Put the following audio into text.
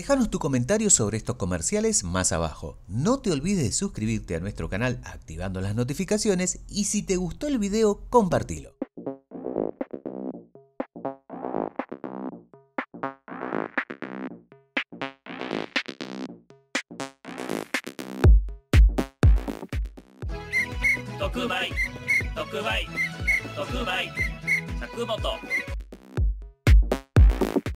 Déjanos tu comentario sobre estos comerciales más abajo. No te olvides de suscribirte a nuestro canal activando las notificaciones y si te gustó el video, compartilo.